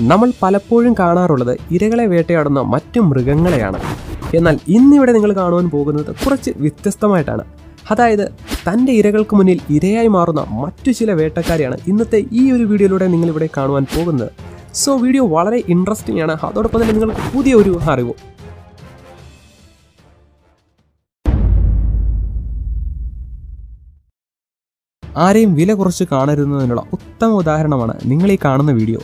നമ്മൾ പലപ്പോഴും കാണാറുള്ളത് ഇരകളെ വേട്ടയാടുന്ന മറ്റു മൃഗങ്ങളെയാണ്. എന്നാൽ ഇന്നിവിടെ നിങ്ങൾ കാണുവാൻ പോകുന്നത് കുറച്ച് വ്യത്യസ്തമായിട്ടാണ്. അതായത് തന്റെ ഇരകൾക്ക് മുന്നിൽ ഇരയായി മാറുന്ന മറ്റു ചില വേട്ടക്കാരെയാണ് ഇന്നത്തെ ഈ ഒരു വീഡിയോയിലൂടെ നിങ്ങളിവിടെ കാണുവാൻ പോകുന്നത്. സോ വീഡിയോ വളരെ ഇൻട്രസ്റ്റിംഗ് ആണ്. അതോടൊപ്പം തന്നെ നിങ്ങൾക്ക് പുതിയ ഒരു അറിവ്. ആരെയും വില കുറച്ച് കാണരുന്നതിനുള്ള ഉത്തമ ഉദാഹരണമാണ് നിങ്ങൾ ഈ കാണുന്ന വീഡിയോ.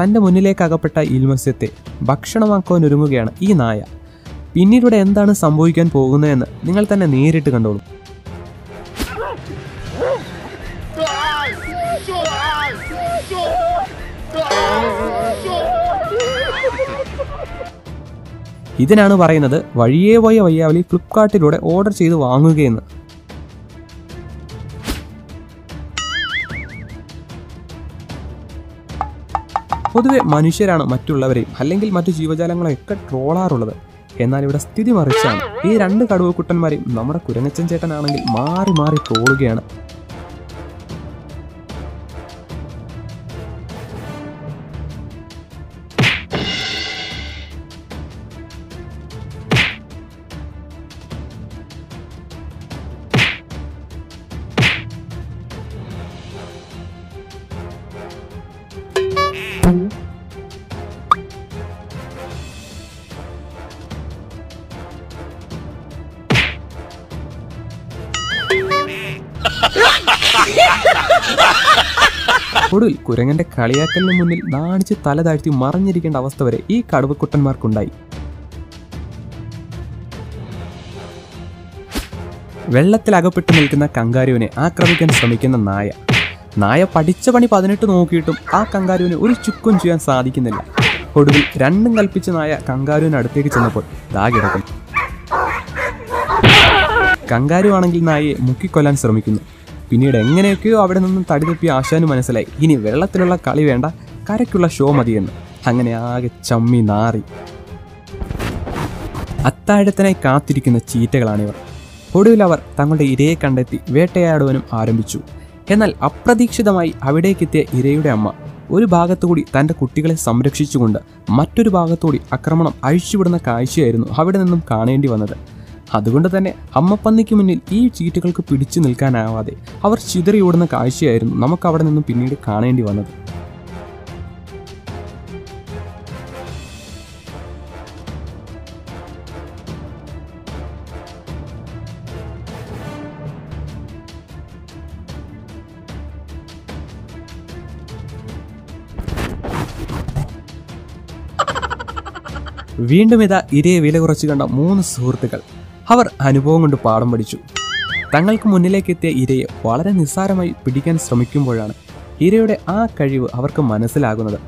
തന്റെ മുന്നിലേക്ക് അകപ്പെട്ട ഈൽമത്സ്യത്തെ ഭക്ഷണമാക്കുവാൻ ഒരുങ്ങുകയാണ് ഈ നായ. പിന്നീടിവിടെ എന്താണ് സംഭവിക്കാൻ പോകുന്നതെന്ന് നിങ്ങൾ തന്നെ നേരിട്ട് കണ്ടോളൂ. ഇതിനാണ് പറയുന്നത് വഴിയേ പോയ വയ്യാവലി ഫ്ലിപ്കാർട്ടിലൂടെ ഓർഡർ ചെയ്ത് വാങ്ങുകയെന്ന്. പൊതുവെ മനുഷ്യരാണ് മറ്റുള്ളവരെയും അല്ലെങ്കിൽ മറ്റു ജീവജാലങ്ങളെയൊക്കെ ട്രോളാറുള്ളത്. എന്നാൽ ഇവിടെ സ്ഥിതി മറിച്ചാണ്. ഈ രണ്ട് കടുവക്കുട്ടന്മാരെയും നമ്മുടെ കുരങ്ങച്ചൻ ചേട്ടനാണെങ്കിൽ മാറി മാറി ട്രോളുകയാണ്. ഒടുവിൽ കുരങ്ങന്റെ കളിയാക്കലിന് മുന്നിൽ നാണിച്ച് തല താഴ്ത്തി മറിഞ്ഞിരിക്കേണ്ട അവസ്ഥ വരെ ഈ കടുവക്കുട്ടന്മാർക്കുണ്ടായി. വെള്ളത്തിൽ അകപ്പെട്ടു നിൽക്കുന്ന കങ്കാരുവിനെ ആക്രമിക്കാൻ ശ്രമിക്കുന്ന നായ. നായ പഠിച്ച പണി പതിനെട്ട് നോക്കിയിട്ടും ആ കങ്കാരുവിനെ ഒരു ചുക്കും ചെയ്യാൻ സാധിക്കുന്നില്ല. ഒടുവിൽ രണ്ടും കൽപ്പിച്ച നായ കങ്കാരുവിന് അടുത്തേക്ക് ചെന്നപ്പോൾ ദാ കിടക്കുന്നു. കങ്കാരു ആണെങ്കിൽ നായയെ മുക്കിക്കൊല്ലാൻ ശ്രമിക്കുന്നു. പിന്നീട് എങ്ങനെയൊക്കെയോ അവിടെ നിന്നും തടി തപ്പി ആശാന് മനസ്സിലായി. ഇനി വെള്ളത്തിലുള്ള കളി വേണ്ട കരയ്ക്കുള്ള ഷോ മതിയെന്ന്. അങ്ങനെ ആകെ ചമ്മി നാറി. അത്താഴത്തിനായി കാത്തിരിക്കുന്ന ചീറ്റകളാണിവർ. ഒടുവിൽ അവർ തങ്ങളുടെ ഇരയെ കണ്ടെത്തി വേട്ടയാടുവാനും ആരംഭിച്ചു. എന്നാൽ അപ്രതീക്ഷിതമായി അവിടേക്കെത്തിയ ഇരയുടെ അമ്മ ഒരു ഭാഗത്തുകൂടി തന്റെ കുട്ടികളെ സംരക്ഷിച്ചുകൊണ്ട് മറ്റൊരു ഭാഗത്തുകൂടി ആക്രമണം അഴിച്ചുവിടുന്ന കാഴ്ചയായിരുന്നു അവിടെ നിന്നും കാണേണ്ടി വന്നത്. അതുകൊണ്ട് തന്നെ അമ്മപ്പന്നിക്ക് മുന്നിൽ ഈ ചീറ്റുകൾക്ക് പിടിച്ചു നിൽക്കാനാവാതെ അവർ ചിതറിയോടുന്ന കാഴ്ചയായിരുന്നു നമുക്ക് അവിടെ നിന്നും പിന്നീട് കാണേണ്ടി വന്നത്. വീണ്ടും ഇതാ ഇരയെ വില കുറച്ച് കണ്ട മൂന്ന് സുഹൃത്തുക്കൾ. അവർ അനുഭവം കൊണ്ട് പാഠം പഠിച്ചു. തങ്ങൾക്ക് മുന്നിലേക്ക് എത്തിയ ഇരയെ വളരെ നിസ്സാരമായി പിടിക്കാൻ ശ്രമിക്കുമ്പോഴാണ് ഇരയുടെ ആ കഴിവ് അവർക്ക് മനസ്സിലാകുന്നത്.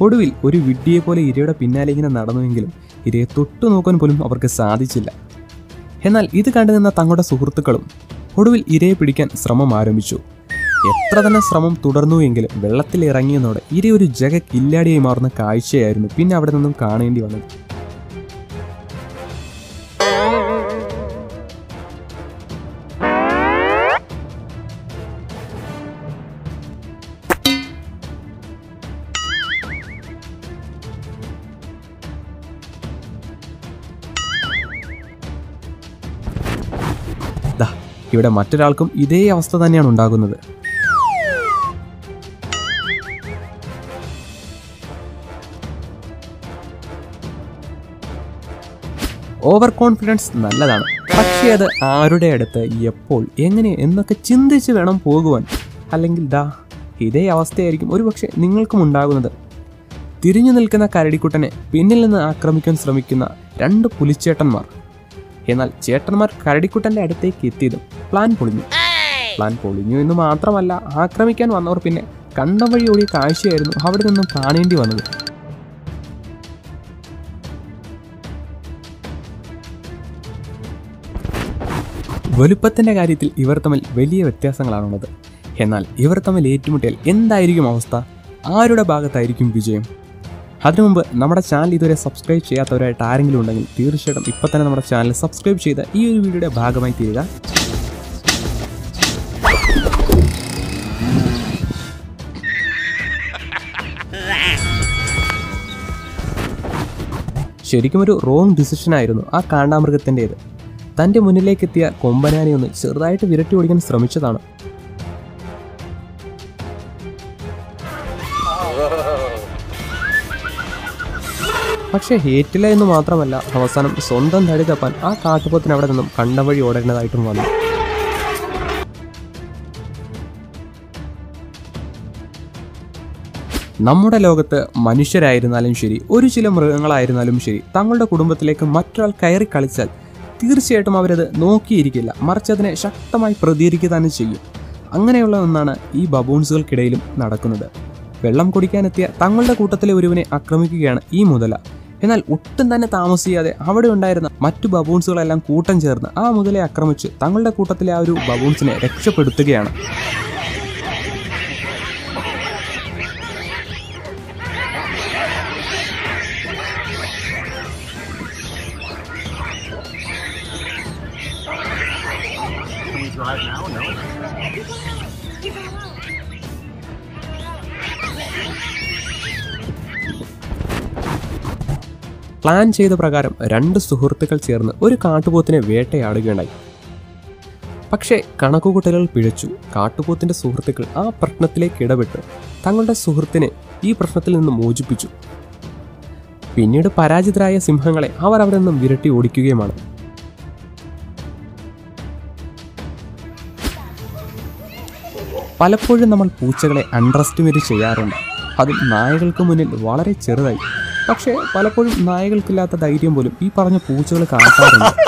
ഒടുവിൽ ഒരു വിഡ്ഢിയെ പോലെ ഇരയുടെ പിന്നാലെ ഇങ്ങനെ നടന്നുവെങ്കിലും ഇരയെ തൊട്ടു നോക്കാൻ പോലും അവർക്ക് സാധിച്ചില്ല. എന്നാൽ ഇത് കണ്ടു നിന്ന തങ്ങളുടെ സുഹൃത്തുക്കളും ഒടുവിൽ ഇരയെ പിടിക്കാൻ ശ്രമം ആരംഭിച്ചു. എത്ര തന്നെ ശ്രമം തുടർന്നുവെങ്കിലും വെള്ളത്തിൽ ഇറങ്ങിയെന്നോടെ ഇര ഒരു ജഗ കില്ലാടിയായി മാറുന്ന കാഴ്ചയായിരുന്നു പിന്നെ അവിടെ നിന്നും കാണേണ്ടി വന്നത്. ദാ ഇവിടെ മറ്റൊരാൾക്കും ഇതേ അവസ്ഥ തന്നെയാണ് ഉണ്ടാകുന്നത്. ഓവർ കോൺഫിഡൻസ് നല്ലതാണ്. പക്ഷേ അത് ആരുടെ അടുത്ത് എപ്പോൾ എങ്ങനെ എന്നൊക്കെ ചിന്തിച്ച് വേണം പോകുവാൻ. അല്ലെങ്കിൽ ദാ ഇതേ അവസ്ഥയായിരിക്കും ഒരുപക്ഷെ നിങ്ങൾക്കും ഉണ്ടാകുന്നത്. തിരിഞ്ഞു നിൽക്കുന്ന കരടിക്കുട്ടനെ പിന്നിൽ നിന്ന് ആക്രമിക്കാൻ ശ്രമിക്കുന്ന രണ്ട് പുലിച്ചേട്ടന്മാർ. എന്നാൽ ചേട്ടന്മാർ കരടിക്കുട്ടന്റെ അടുത്തേക്ക് എത്തിയതും പ്ലാൻ പൊളിഞ്ഞു. പ്ലാൻ പൊളിഞ്ഞു എന്ന് മാത്രമല്ല ആക്രമിക്കാൻ വന്നവർ പിന്നെ കണ്ടം വഴി ഓടിയ കാഴ്ചയായിരുന്നു അവിടെ നിന്നും കാണേണ്ടി വന്നത്. വലുപ്പത്തിന്റെ കാര്യത്തിൽ ഇവർ തമ്മിൽ വലിയ വ്യത്യാസങ്ങളാണുള്ളത്. എന്നാൽ ഇവർ തമ്മിൽ ഏറ്റുമുട്ടിയാൽ എന്തായിരിക്കും അവസ്ഥ? ആരുടെ ഭാഗത്തായിരിക്കും വിജയം? അതിനു മുമ്പ് നമ്മുടെ ചാനൽ ഇതുവരെ സബ്സ്ക്രൈബ് ചെയ്യാത്തവരായിട്ട് ആരെങ്കിലും ഉണ്ടെങ്കിൽ തീർച്ചയായിട്ടും ഇപ്പൊ തന്നെ നമ്മുടെ ചാനൽ സബ്സ്ക്രൈബ് ചെയ്ത് ഈ ഒരു വീഡിയോയുടെ ഭാഗമായി തീരുക. ശരിക്കും ഒരു റോങ് ഡിസിഷൻ ആയിരുന്നു ആ കാണ്ടാമൃഗത്തിന്റേത്. തന്റെ മുന്നിലേക്കെത്തിയ കൊമ്പനാനെ ഒന്ന് ചെറുതായിട്ട് വിരട്ടി ഓടിക്കാൻ ശ്രമിച്ചതാണ്. പക്ഷേ ഹേറ്റില്ല എന്ന് മാത്രമല്ല അവസാനം സ്വന്തം തടി തപ്പാൻ ആ കാട്ടുപോത്തിന് അവിടെ നിന്നും കണ്ട വഴി ഓടേണ്ടതായിട്ടും വന്നു. നമ്മുടെ ലോകത്ത് മനുഷ്യരായിരുന്നാലും ശരി ഒരു ചില മൃഗങ്ങളായിരുന്നാലും ശരി തങ്ങളുടെ കുടുംബത്തിലേക്ക് മറ്റൊരാൾ കയറി കളിച്ചാൽ തീർച്ചയായിട്ടും അവരത് നോക്കിയിരിക്കില്ല മറിച്ച് അതിനെ ശക്തമായി പ്രതികരിക്കുക തന്നെ ചെയ്യും. അങ്ങനെയുള്ള ഒന്നാണ് ഈ ബബൂൺസുകൾക്കിടയിലും നടക്കുന്നത്. വെള്ളം കുടിക്കാനെത്തിയ തങ്ങളുടെ കൂട്ടത്തിലെ ഒരുവനെ ആക്രമിക്കുകയാണ് ഈ മുതല. എന്നാൽ ഒട്ടും തന്നെ താമസിയാതെ അവിടെ ഉണ്ടായിരുന്ന മറ്റു ബബൂൺസുകളെല്ലാം കൂട്ടം ചേർന്ന് ആ മുതലെ ആക്രമിച്ച് തങ്ങളുടെ കൂട്ടത്തിലെ ആ ഒരു ബബൂൺസിനെ രക്ഷപ്പെടുത്തുകയാണ്. പ്ലാൻ ചെയ്ത പ്രകാരം രണ്ട് സുഹൃത്തുക്കൾ ചേർന്ന് ഒരു കാട്ടുപോത്തിനെ വേട്ടയാടുകയുണ്ടായി. പക്ഷേ കണക്കുകൂട്ടലുകൾ പിഴച്ചു കാട്ടുപോത്തിന്റെ സുഹൃത്തുക്കൾ ആ പ്രശ്നത്തിലേക്ക് ഇടപെട്ട് തങ്ങളുടെ സുഹൃത്തിനെ ഈ പ്രശ്നത്തിൽ നിന്ന് മോചിപ്പിച്ചു. പിന്നീട് പരാജിതരായ സിംഹങ്ങളെ അവർ അവിടെ നിന്നും വിരട്ടി ഓടിക്കുകയുമാണ്. പലപ്പോഴും നമ്മൾ പൂച്ചകളെ അണ്ടർ എസ്റ്റിമേറ്റ് ചെയ്യാറുണ്ട്. അതും നായകൾക്ക് മുന്നിൽ വളരെ ചെറുതായി. പക്ഷേ പലപ്പോഴും നായകൾക്കില്ലാത്ത ധൈര്യം പോലും ഈ പറഞ്ഞ പൂച്ചകൾ കാണാറുണ്ട്.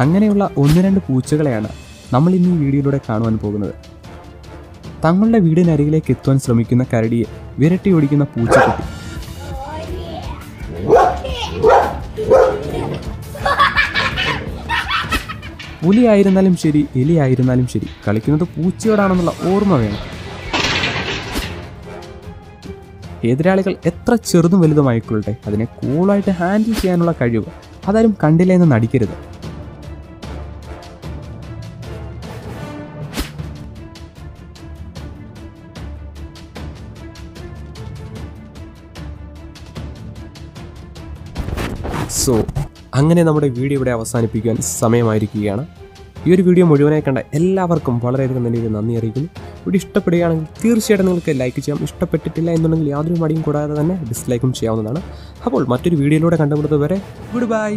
അങ്ങനെയുള്ള ഒന്ന് രണ്ട് പൂച്ചകളെയാണ് നമ്മൾ ഇന്ന് ഈ വീഡിയോയിലൂടെ കാണുവാൻ പോകുന്നത്. തങ്ങളുടെ വീടിനരികിലേക്ക് എത്തുവാൻ ശ്രമിക്കുന്ന കരടിയെ വിരട്ടി ഓടിക്കുന്ന പൂച്ചക്കുട്ടി. പുലിയായിരുന്നാലും ശരി എലിയായിരുന്നാലും ശരി കളിക്കുന്നത് പൂച്ചയോടാണെന്നുള്ള ഓർമ്മ വേണം. എതിരാളികൾ എത്ര ചെറുതും വലുതുമായിക്കൊള്ളട്ടെ. അതിനെ കൂളായിട്ട് ഹാൻഡിൽ ചെയ്യാനുള്ള കഴിവ് അതാരും കണ്ടില്ല എന്ന് നടിക്കരുത്. സോ അങ്ങനെ നമ്മുടെ വീഡിയോ ഇവിടെ അവസാനിപ്പിക്കാൻ സമയമായിരിക്കുകയാണ്. ഈ ഒരു വീഡിയോ മുഴുവനായി കണ്ട എല്ലാവർക്കും വളരെയധികം ഒരു നന്ദി അറിയിക്കുന്നു. വീഡിയോ ഇഷ്ടപ്പെടുകയാണെങ്കിൽ തീർച്ചയായിട്ടും നിങ്ങൾക്ക് ലൈക്ക് ചെയ്യാം. ഇഷ്ടപ്പെട്ടിട്ടില്ല എന്നുണ്ടെങ്കിൽ യാതൊരു മടിയും കൂടാതെ തന്നെ ഡിസ്ലൈക്കും ചെയ്യാവുന്നതാണ്. അപ്പോൾ മറ്റൊരു വീഡിയോയിലൂടെ കണ്ടുമുട്ടുന്നത് വരെ ഗുഡ് ബൈ